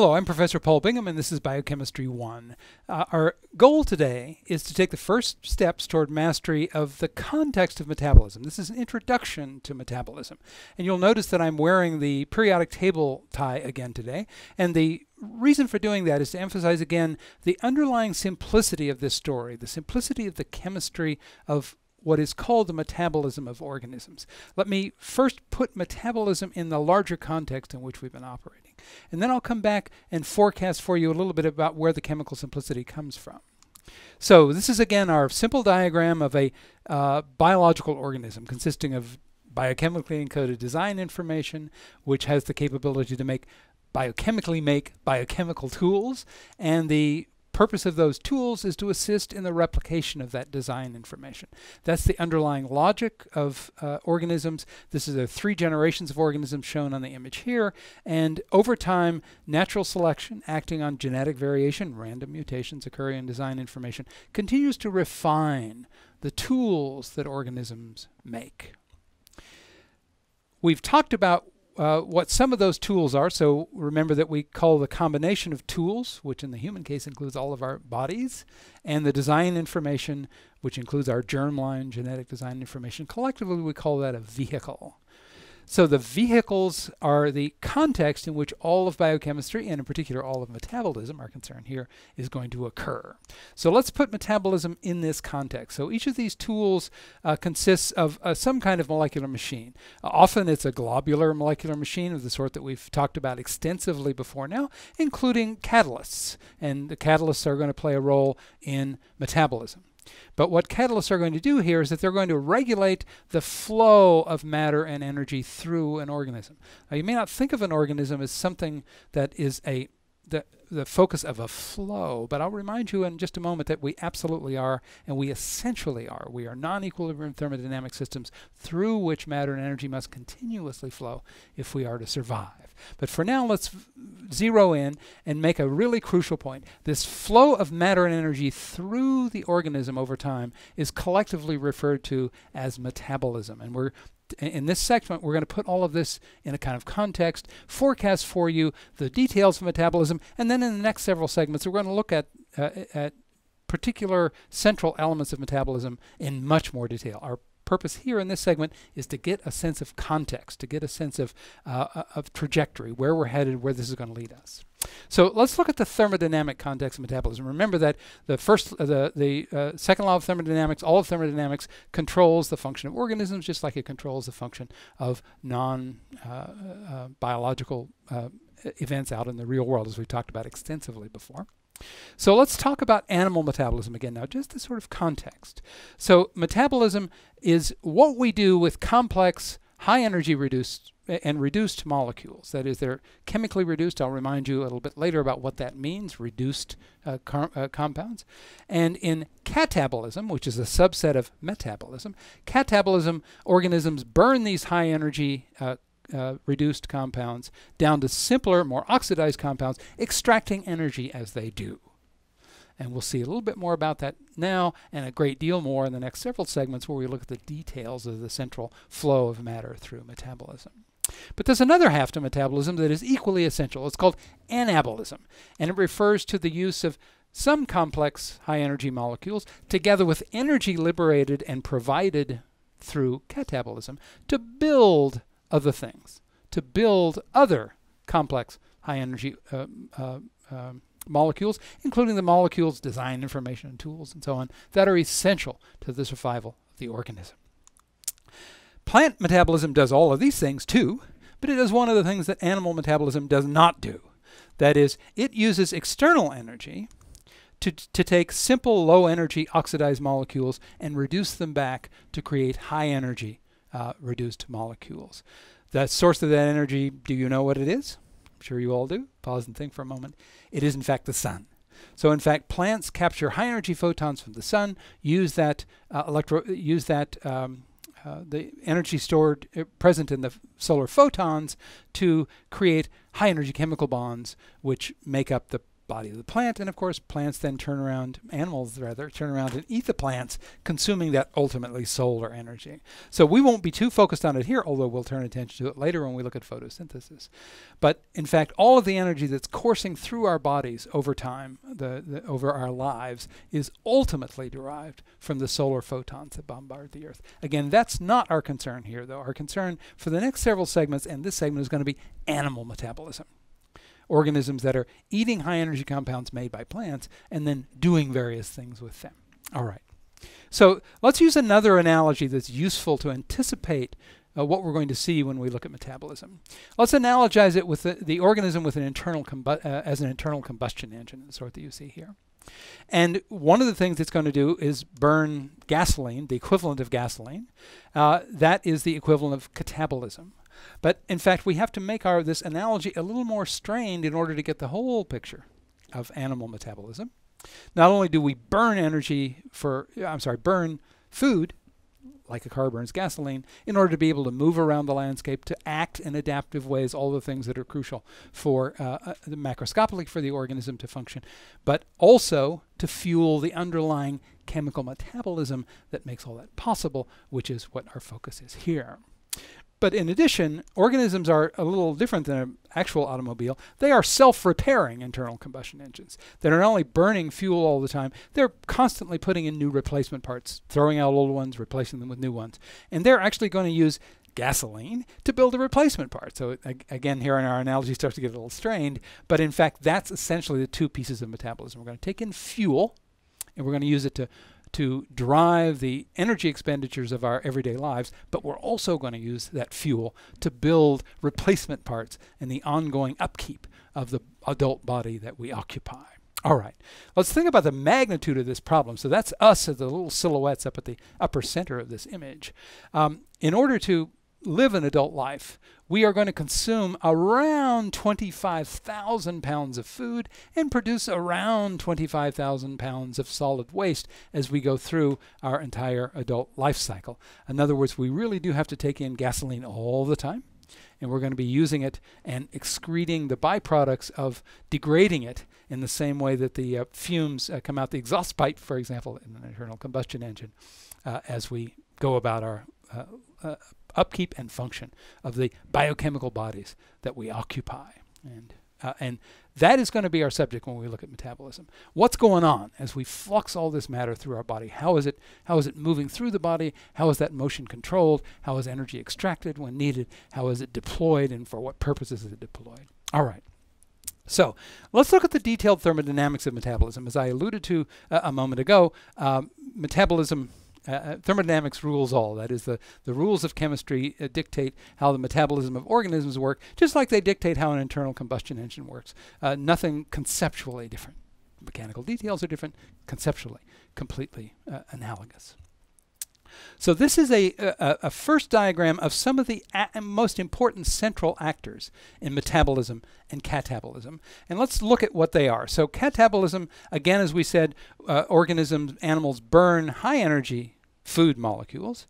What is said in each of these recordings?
Hello, I'm Professor Paul Bingham, and this is Biochemistry 1. Uh, our goal today is to take the first steps toward mastery of the context of metabolism. This is an introduction to metabolism. And you'll notice that I'm wearing the periodic table tie again today. And the reason for doing that is to emphasize again the underlying simplicity of this story, the simplicity of the chemistry of what is called the metabolism of organisms. Let me first put metabolism in the larger context in which we've been operating. And then I'll come back and forecast for you a little bit about where the chemical simplicity comes from. So this is again our simple diagram of a uh, biological organism consisting of biochemically encoded design information, which has the capability to make biochemically make biochemical tools, and the purpose of those tools is to assist in the replication of that design information. That's the underlying logic of uh, organisms. This is the three generations of organisms shown on the image here. And over time, natural selection acting on genetic variation, random mutations occurring in design information, continues to refine the tools that organisms make. We've talked about uh, what some of those tools are. So remember that we call the combination of tools, which in the human case includes all of our bodies, and the design information, which includes our germline genetic design information. Collectively, we call that a vehicle. So the vehicles are the context in which all of biochemistry, and in particular all of metabolism, our concern here, is going to occur. So let's put metabolism in this context. So each of these tools uh, consists of uh, some kind of molecular machine. Uh, often it's a globular molecular machine of the sort that we've talked about extensively before now, including catalysts. And the catalysts are going to play a role in metabolism. But what catalysts are going to do here is that they're going to regulate the flow of matter and energy through an organism. Now, you may not think of an organism as something that is a the, the focus of a flow, but I'll remind you in just a moment that we absolutely are, and we essentially are. We are non-equilibrium thermodynamic systems through which matter and energy must continuously flow if we are to survive. But for now, let's zero in and make a really crucial point. This flow of matter and energy through the organism over time is collectively referred to as metabolism. And we're in this segment, we're going to put all of this in a kind of context, forecast for you the details of metabolism, and then in the next several segments, we're going to look at, uh, at particular central elements of metabolism in much more detail. Our purpose here in this segment is to get a sense of context, to get a sense of, uh, uh, of trajectory, where we're headed, where this is going to lead us. So let's look at the thermodynamic context of metabolism. Remember that the first, uh, the, the uh, second law of thermodynamics, all of thermodynamics controls the function of organisms just like it controls the function of non-biological uh, uh, events out in the real world, as we've talked about extensively before. So let's talk about animal metabolism again now, just as sort of context. So metabolism is what we do with complex, high energy reduced and reduced molecules. That is, they're chemically reduced. I'll remind you a little bit later about what that means, reduced uh, uh, compounds. And in catabolism, which is a subset of metabolism, catabolism, organisms burn these high energy uh, uh, reduced compounds down to simpler, more oxidized compounds, extracting energy as they do. And we'll see a little bit more about that now and a great deal more in the next several segments where we look at the details of the central flow of matter through metabolism. But there's another half to metabolism that is equally essential. It's called anabolism, and it refers to the use of some complex high energy molecules together with energy liberated and provided through catabolism to build other things, to build other complex high energy uh, uh, uh, molecules, including the molecules, design information, and tools, and so on, that are essential to the survival of the organism. Plant metabolism does all of these things too, but it does one of the things that animal metabolism does not do. That is, it uses external energy to, to take simple low energy oxidized molecules and reduce them back to create high energy uh, reduced molecules. The source of that energy, do you know what it is? I'm sure you all do. Pause and think for a moment. It is, in fact, the sun. So, in fact, plants capture high energy photons from the sun, use that uh, electro, use that um, uh, the energy stored uh, present in the solar photons to create high energy chemical bonds, which make up the body of the plant, and of course, plants then turn around, animals rather, turn around and eat the plants, consuming that ultimately solar energy. So we won't be too focused on it here, although we'll turn attention to it later when we look at photosynthesis. But in fact, all of the energy that's coursing through our bodies over time, the, the, over our lives, is ultimately derived from the solar photons that bombard the Earth. Again, that's not our concern here, though. Our concern for the next several segments, and this segment is going to be animal metabolism organisms that are eating high energy compounds made by plants and then doing various things with them. All right. So let's use another analogy that's useful to anticipate uh, what we're going to see when we look at metabolism. Let's analogize it with the, the organism with an internal uh, as an internal combustion engine, the sort that you see here. And one of the things it's going to do is burn gasoline, the equivalent of gasoline. Uh, that is the equivalent of catabolism. But in fact, we have to make our this analogy a little more strained in order to get the whole picture of animal metabolism. Not only do we burn energy for, I'm sorry, burn food like a car burns gasoline, in order to be able to move around the landscape, to act in adaptive ways, all the things that are crucial for uh, uh, macroscopically for the organism to function, but also to fuel the underlying chemical metabolism that makes all that possible, which is what our focus is here. But in addition, organisms are a little different than an actual automobile. They are self-repairing internal combustion engines that are not only burning fuel all the time, they're constantly putting in new replacement parts, throwing out old ones, replacing them with new ones. And they're actually going to use gasoline to build a replacement part. So again, here in our analogy starts to get a little strained, but in fact, that's essentially the two pieces of metabolism. We're going to take in fuel, and we're going to use it to to drive the energy expenditures of our everyday lives, but we're also going to use that fuel to build replacement parts and the ongoing upkeep of the adult body that we occupy. All right, let's think about the magnitude of this problem. So that's us as the little silhouettes up at the upper center of this image. Um, in order to live an adult life, we are going to consume around 25,000 pounds of food and produce around 25,000 pounds of solid waste as we go through our entire adult life cycle. In other words, we really do have to take in gasoline all the time. And we're going to be using it and excreting the byproducts of degrading it in the same way that the uh, fumes uh, come out the exhaust pipe, for example, in an internal combustion engine, uh, as we go about our uh, uh, upkeep and function of the biochemical bodies that we occupy. And, uh, and that is going to be our subject when we look at metabolism. What's going on as we flux all this matter through our body? How is it, how is it moving through the body? How is that motion controlled? How is energy extracted when needed? How is it deployed and for what purposes is it deployed? All right. So let's look at the detailed thermodynamics of metabolism. As I alluded to uh, a moment ago, um, metabolism uh, uh, thermodynamics rules all. That is, the, the rules of chemistry uh, dictate how the metabolism of organisms work, just like they dictate how an internal combustion engine works. Uh, nothing conceptually different. Mechanical details are different, conceptually, completely uh, analogous. So this is a, a, a, first diagram of some of the most important central actors in metabolism and catabolism. And let's look at what they are. So catabolism, again, as we said, uh, organisms, animals burn high energy food molecules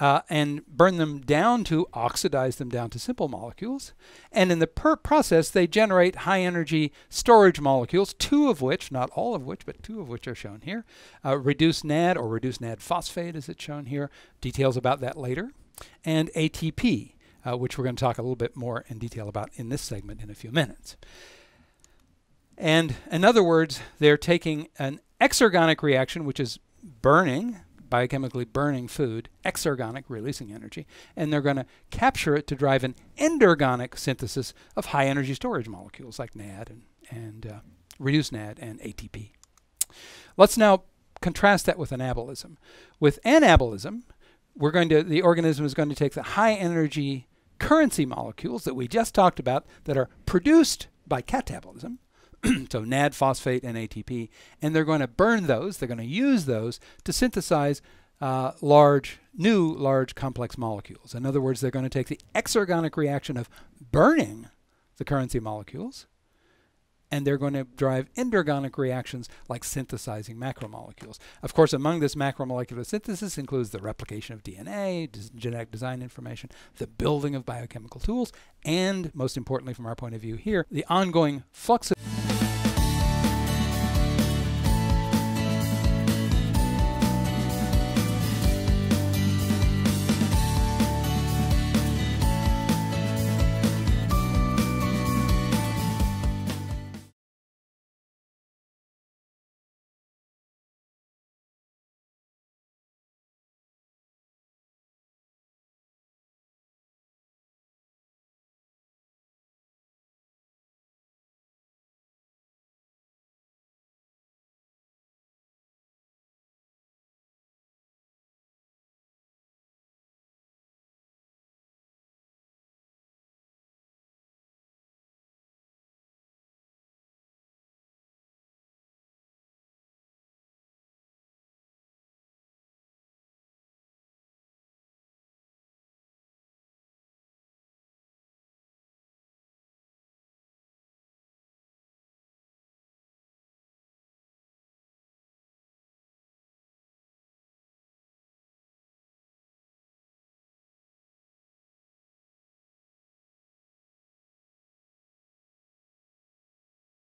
uh, and burn them down to oxidize them down to simple molecules. And in the process, they generate high energy storage molecules, two of which, not all of which, but two of which are shown here. Uh, reduced NAD or reduced NAD phosphate, as it's shown here. Details about that later. And ATP, uh, which we're going to talk a little bit more in detail about in this segment in a few minutes. And in other words, they're taking an exergonic reaction, which is burning biochemically burning food, exergonic, releasing energy, and they're going to capture it to drive an endergonic synthesis of high energy storage molecules like NAD and, and uh, reduced NAD and ATP. Let's now contrast that with anabolism. With anabolism, we're going to the organism is going to take the high energy currency molecules that we just talked about that are produced by catabolism so NAD, phosphate, and ATP, and they're going to burn those. They're going to use those to synthesize uh, large, new large complex molecules. In other words, they're going to take the exergonic reaction of burning the currency molecules, and they're going to drive endergonic reactions like synthesizing macromolecules. Of course, among this macromolecular synthesis includes the replication of DNA, genetic design information, the building of biochemical tools, and most importantly from our point of view here, the ongoing flux of